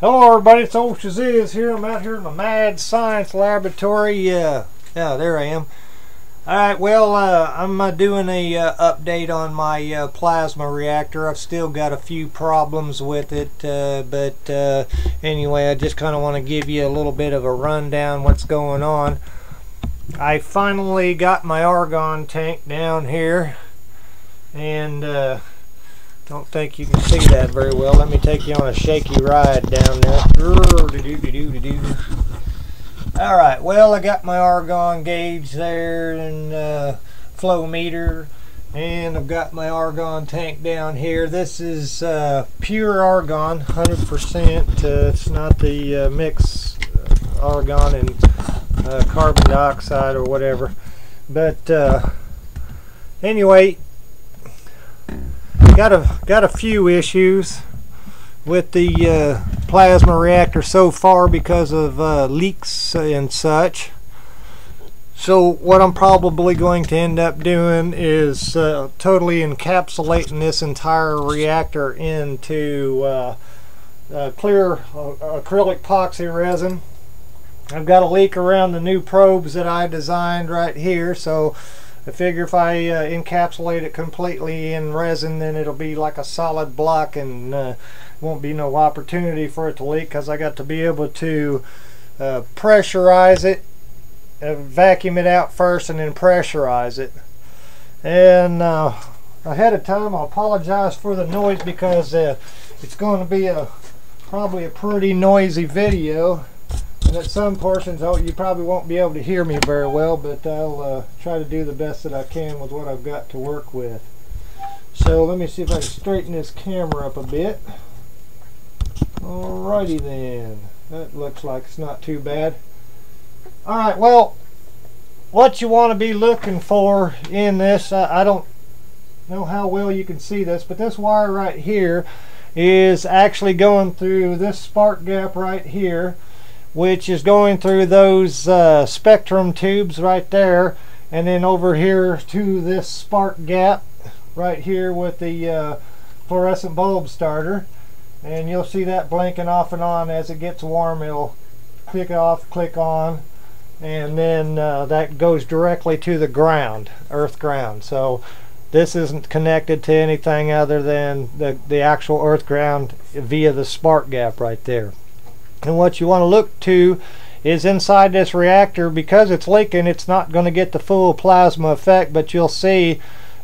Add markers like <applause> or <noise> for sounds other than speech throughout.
Hello everybody, it's old Shazizz here. I'm out here in the Mad Science Laboratory. Uh, yeah, there I am. Alright, well, uh, I'm uh, doing a uh, update on my uh, plasma reactor. I've still got a few problems with it, uh, but uh, anyway, I just kind of want to give you a little bit of a rundown what's going on. I finally got my argon tank down here, and don't think you can see that very well. Let me take you on a shaky ride down there. Alright, well I got my argon gauge there and uh, flow meter and I've got my argon tank down here. This is uh, pure argon, 100%. Uh, it's not the uh, mix uh, argon and uh, carbon dioxide or whatever. But anyway, got a got a few issues with the uh, plasma reactor so far because of uh, leaks and such. So what I'm probably going to end up doing is uh, totally encapsulating this entire reactor into uh, clear uh, acrylic epoxy resin. I've got a leak around the new probes that I designed right here so I figure if I uh, encapsulate it completely in resin then it'll be like a solid block and uh, won't be no opportunity for it to leak because I got to be able to uh, pressurize it uh, vacuum it out first and then pressurize it. And uh, ahead of time I apologize for the noise because uh, it's going to be a probably a pretty noisy video and at some portions, oh, you probably won't be able to hear me very well, but I'll uh, try to do the best that I can with what I've got to work with. So let me see if I can straighten this camera up a bit. Alrighty then. That looks like it's not too bad. Alright, well, what you want to be looking for in this, I, I don't know how well you can see this, but this wire right here is actually going through this spark gap right here which is going through those uh, spectrum tubes right there. And then over here to this spark gap right here with the uh, fluorescent bulb starter. And you'll see that blinking off and on as it gets warm. It'll click off click on and then uh, that goes directly to the ground earth ground. So this isn't connected to anything other than the, the actual earth ground via the spark gap right there and what you want to look to is inside this reactor because it's leaking it's not going to get the full plasma effect but you'll see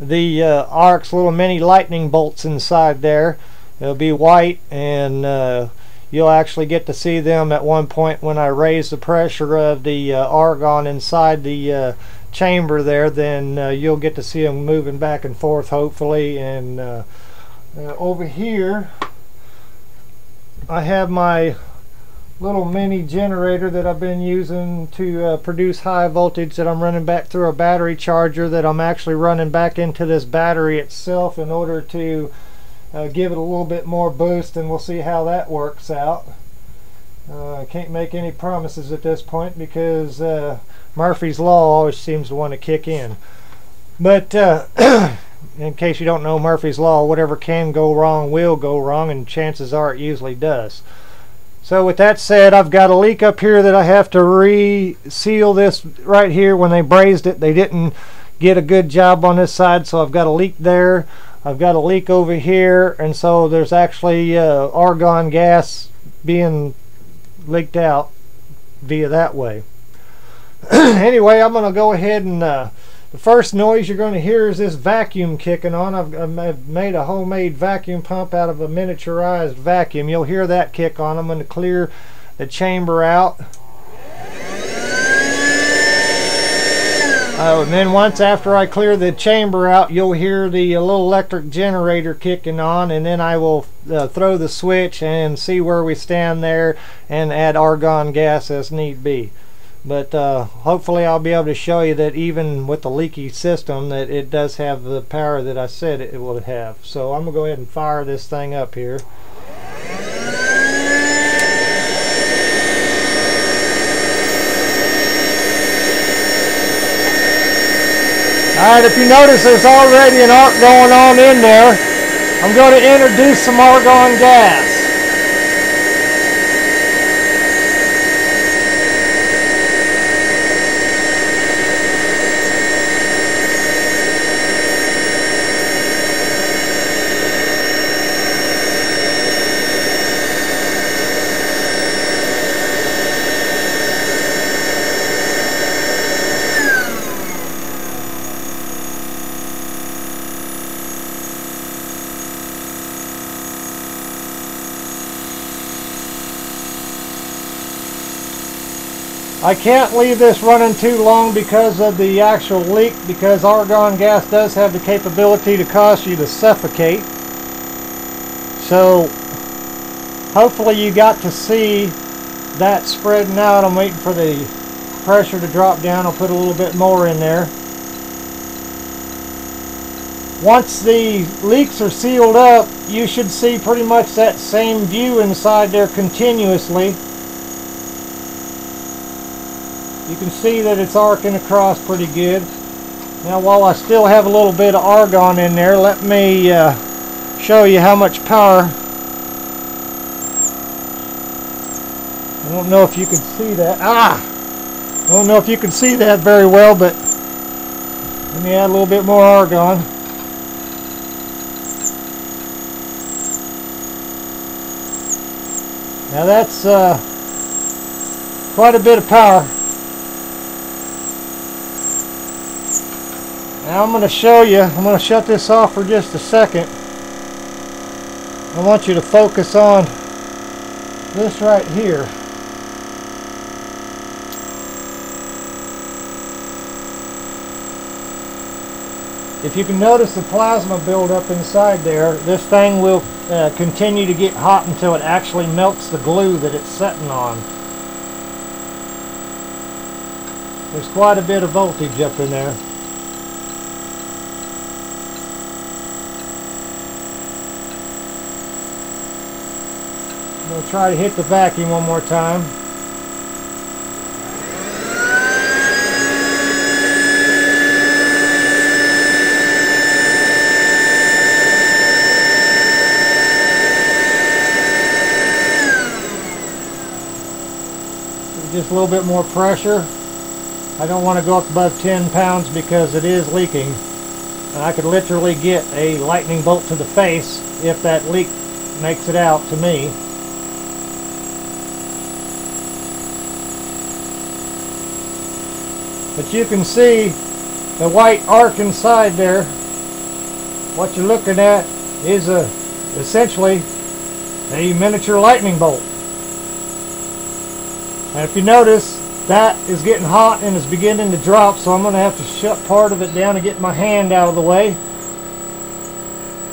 the uh, arcs little mini lightning bolts inside there. They'll be white and uh, you'll actually get to see them at one point when I raise the pressure of the uh, argon inside the uh, chamber there then uh, you'll get to see them moving back and forth hopefully. And uh, over here I have my little mini generator that I've been using to uh, produce high voltage that I'm running back through a battery charger that I'm actually running back into this battery itself in order to uh, give it a little bit more boost and we'll see how that works out. Uh, I can't make any promises at this point because uh, Murphy's Law always seems to want to kick in. But uh, <clears throat> in case you don't know Murphy's Law, whatever can go wrong will go wrong and chances are it usually does. So with that said, I've got a leak up here that I have to reseal this right here. When they brazed it, they didn't get a good job on this side, so I've got a leak there. I've got a leak over here, and so there's actually uh, argon gas being leaked out via that way. <clears throat> anyway, I'm going to go ahead and uh, the first noise you're going to hear is this vacuum kicking on. I've, I've, made a homemade vacuum pump out of a miniaturized vacuum. You'll hear that kick on. I'm going to clear the chamber out. Oh, and then once after I clear the chamber out, you'll hear the little electric generator kicking on, and then I will uh, throw the switch and see where we stand there and add argon gas as need be but uh, hopefully I'll be able to show you that even with the leaky system that it does have the power that I said it would have so I'm gonna go ahead and fire this thing up here Alright, if you notice there's already an arc going on in there. I'm going to introduce some argon gas. I can't leave this running too long because of the actual leak because argon gas does have the capability to cause you to suffocate. So hopefully you got to see that spreading out. I'm waiting for the pressure to drop down. I'll put a little bit more in there. Once the leaks are sealed up, you should see pretty much that same view inside there continuously. You can see that it's arcing across pretty good. Now while I still have a little bit of argon in there, let me uh, show you how much power. I don't know if you can see that. Ah! I don't know if you can see that very well, but let me add a little bit more argon. Now that's uh, quite a bit of power. Now I'm going to show you, I'm going to shut this off for just a second. I want you to focus on this right here. If you can notice the plasma buildup inside there, this thing will uh, continue to get hot until it actually melts the glue that it's setting on. There's quite a bit of voltage up in there. We'll try to hit the vacuum one more time. Just a little bit more pressure. I don't want to go up above 10 pounds because it is leaking. And I could literally get a lightning bolt to the face if that leak makes it out to me. But you can see the white arc inside there. What you're looking at is a essentially a miniature lightning bolt. And if you notice, that is getting hot and is beginning to drop, so I'm going to have to shut part of it down and get my hand out of the way.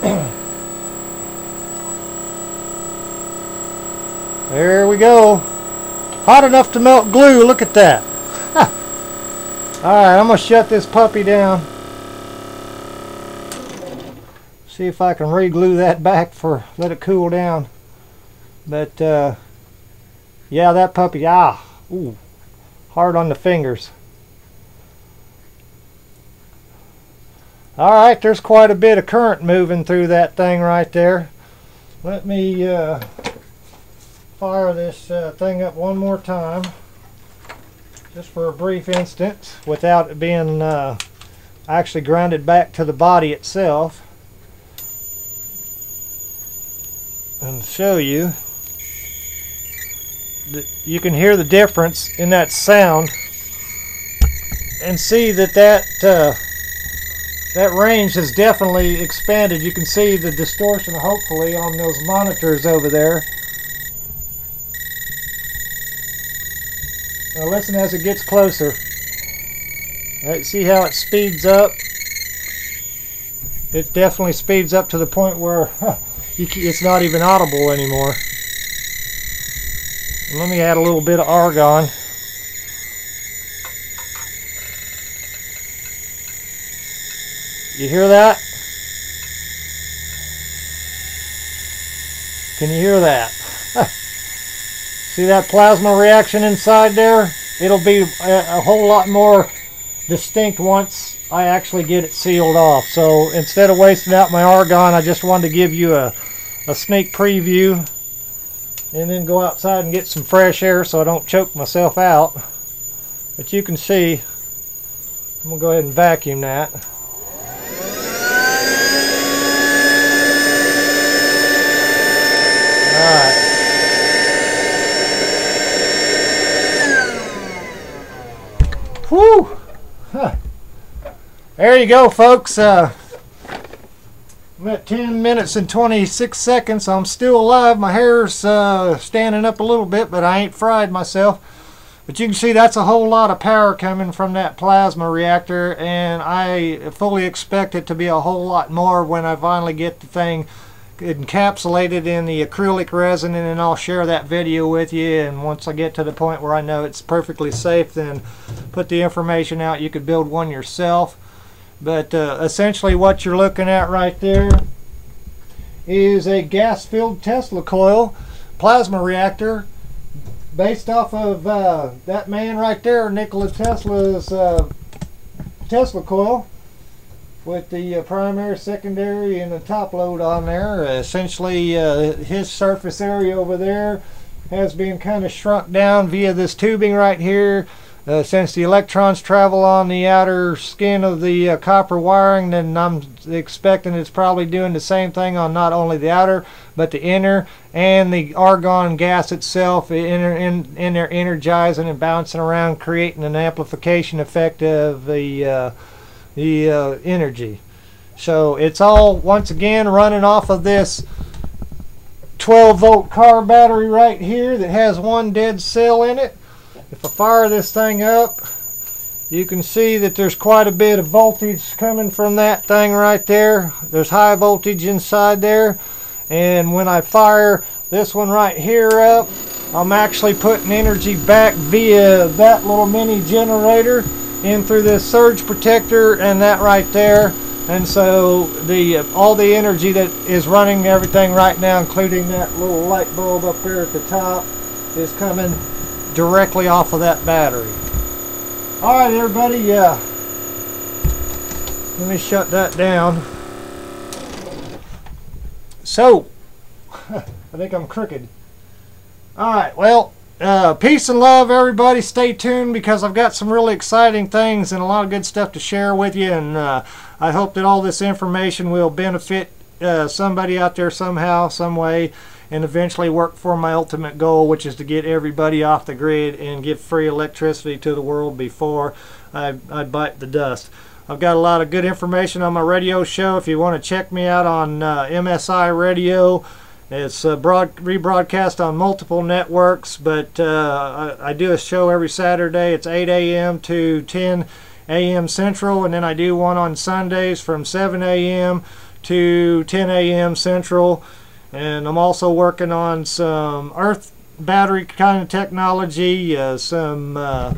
<clears throat> there we go. Hot enough to melt glue, look at that. Alright, I'm going to shut this puppy down. See if I can re-glue that back for let it cool down. But uh, yeah, that puppy, ah, ooh, hard on the fingers. Alright, there's quite a bit of current moving through that thing right there. Let me uh, fire this uh, thing up one more time just for a brief instant without it being uh, actually grounded back to the body itself and show you that you can hear the difference in that sound and see that that uh, that range has definitely expanded. You can see the distortion hopefully on those monitors over there Now listen as it gets closer. Right, see how it speeds up? It definitely speeds up to the point where huh, it's not even audible anymore. let me add a little bit of argon. You hear that? Can you hear that? <laughs> See that plasma reaction inside there? It'll be a, a, whole lot more distinct once I actually get it sealed off. So instead of wasting out my argon, I just wanted to give you a, a sneak preview and then go outside and get some fresh air so I don't choke myself out. But you can see, I'm going to go ahead and vacuum that. Alright. Whew! Huh. There you go, folks. Uh, I'm at 10 minutes and 26 seconds. I'm still alive. My hair's uh, standing up a little bit, but I ain't fried myself. But you can see that's a whole lot of power coming from that plasma reactor and I fully expect it to be a whole lot more when I finally get the thing encapsulated in the acrylic resin and then I'll share that video with you. And once I get to the point where I know it's perfectly safe then put the information out. You could build one yourself. But uh, essentially what you're looking at right there is a gas-filled Tesla coil plasma reactor based off of uh, that man right there, Nikola Tesla's uh, Tesla coil with the uh, primary, secondary, and the top load on there. essentially, uh, his surface area over there has been kind of shrunk down via this tubing right here uh, since the electrons travel on the outer skin of the uh, copper wiring, then I'm expecting it's probably doing the same thing on not only the outer, but the inner and the argon gas itself in, in, in there energizing and bouncing around, creating an amplification effect of the, uh, the uh, energy. So it's all, once again, running off of this 12 volt car battery right here that has one dead cell in it. If I fire this thing up, you can see that there's quite a bit of voltage coming from that thing right there. There's high voltage inside there. And when I fire this one right here up, I'm actually putting energy back via that little mini generator in through this surge protector and that right there. And so the uh, all the energy that is running everything right now, including that little light bulb up there at the top, is coming directly off of that battery. Alright everybody, uh, let me shut that down. So, <laughs> I think I'm crooked. Alright, well, uh, peace and love everybody. Stay tuned because I've got some really exciting things and a lot of good stuff to share with you and uh, I hope that all this information will benefit uh, somebody out there somehow, some way and eventually work for my ultimate goal, which is to get everybody off the grid and give free electricity to the world before I, I bite the dust. I've got a lot of good information on my radio show. If you want to check me out on uh, MSI Radio, it's uh, broad, rebroadcast on multiple networks, but uh, I, I, do a show every Saturday. It's 8 a.m. to 10 a.m. Central, and then I do one on Sundays from 7 a.m. to 10 a.m. Central and I'm also working on some earth battery kind of technology uh, some uh,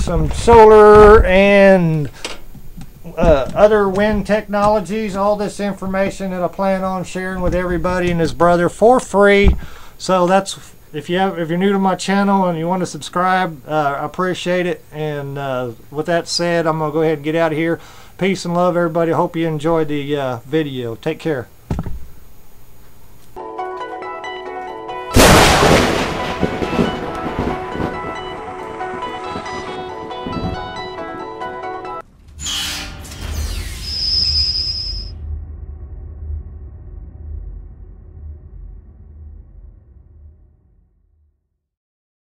some solar and uh, other wind technologies all this information that I plan on sharing with everybody and his brother for free. So that's if you have if you're new to my channel and you want to subscribe uh, I appreciate it. And uh, with that said I'm gonna go ahead and get out of here. Peace and love everybody. Hope you enjoyed the uh, video. Take care